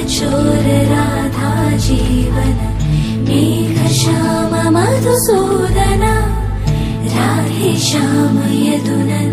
राधा जीवन मेघश्याम मधुसूदन राधे श्याम न